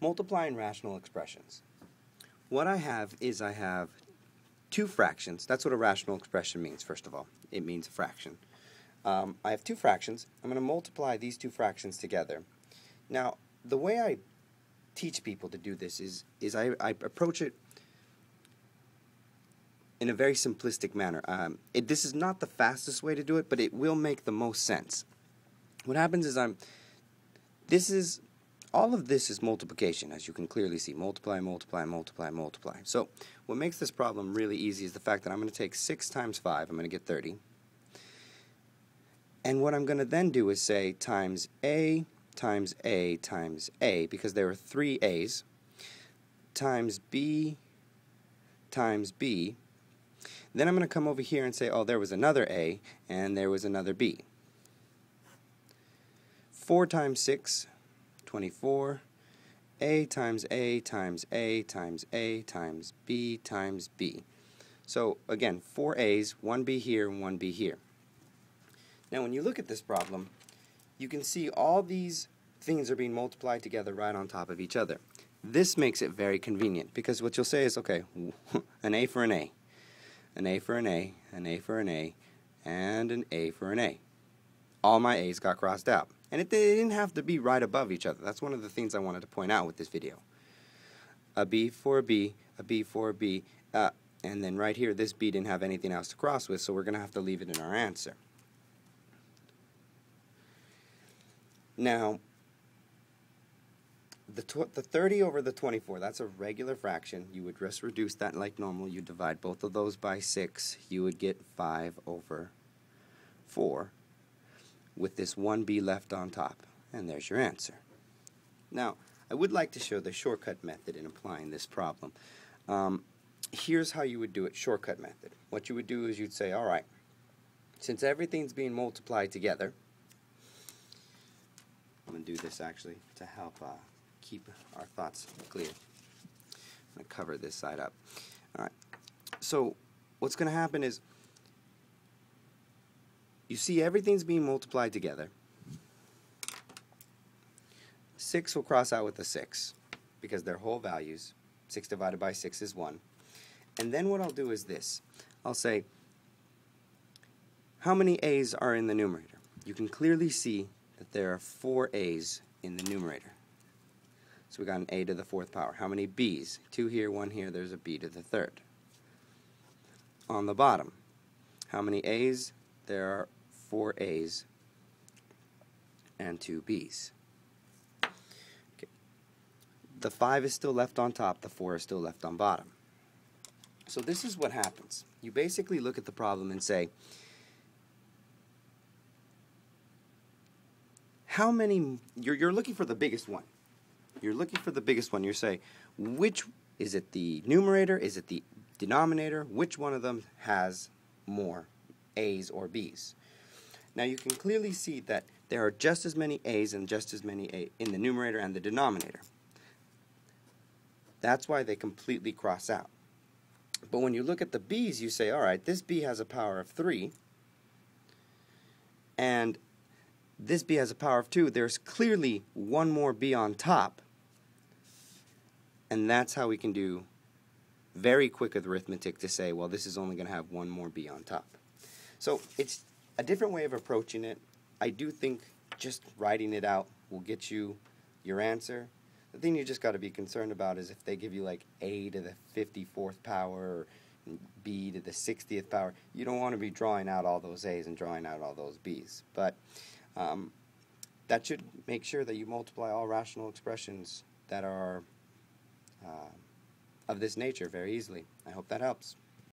multiplying rational expressions. What I have is I have two fractions. That's what a rational expression means, first of all. It means a fraction. Um, I have two fractions. I'm going to multiply these two fractions together. Now, the way I teach people to do this is, is I, I approach it in a very simplistic manner. Um, it, this is not the fastest way to do it, but it will make the most sense. What happens is I'm, this is all of this is multiplication, as you can clearly see. Multiply, multiply, multiply, multiply. So what makes this problem really easy is the fact that I'm going to take 6 times 5, I'm going to get 30. And what I'm going to then do is say times A times A times A, because there are three A's, times B times B. Then I'm going to come over here and say, oh, there was another A, and there was another B. 4 times 6 24. A times A times A times A times B times B. So again, four A's, one B here and one B here. Now when you look at this problem, you can see all these things are being multiplied together right on top of each other. This makes it very convenient because what you'll say is, okay, an A for an A, an A for an A, an A for an A, and an A for an A. All my A's got crossed out. And it, they didn't have to be right above each other. That's one of the things I wanted to point out with this video. A B for a B, a B for a B, uh, and then right here, this B didn't have anything else to cross with, so we're going to have to leave it in our answer. Now, the, the 30 over the 24, that's a regular fraction. You would just reduce that like normal. You divide both of those by 6. You would get 5 over 4 with this 1b left on top. And there's your answer. Now, I would like to show the shortcut method in applying this problem. Um, here's how you would do it, shortcut method. What you would do is you'd say, all right, since everything's being multiplied together, I'm going to do this actually to help uh, keep our thoughts clear. I'm going to cover this side up. All right. So what's going to happen is you see everything's being multiplied together. 6 will cross out with a 6 because they're whole values. 6 divided by 6 is 1. And then what I'll do is this. I'll say, how many A's are in the numerator? You can clearly see that there are 4 A's in the numerator. So we got an A to the fourth power. How many B's? 2 here, 1 here, there's a B to the third. On the bottom, how many A's? There are four A's and two B's. Okay. The 5 is still left on top, the 4 is still left on bottom. So this is what happens. You basically look at the problem and say, how many, you're, you're looking for the biggest one. You're looking for the biggest one. You say, which, is it the numerator, is it the denominator, which one of them has more A's or B's? Now you can clearly see that there are just as many a's and just as many a in the numerator and the denominator. That's why they completely cross out. But when you look at the b's, you say, all right, this b has a power of 3, and this b has a power of 2. There's clearly one more b on top, and that's how we can do very quick arithmetic to say, well, this is only going to have one more b on top. So it's a different way of approaching it. I do think just writing it out will get you your answer. The thing you just got to be concerned about is if they give you like A to the 54th power or B to the 60th power, you don't want to be drawing out all those A's and drawing out all those B's. But um, that should make sure that you multiply all rational expressions that are uh, of this nature very easily. I hope that helps.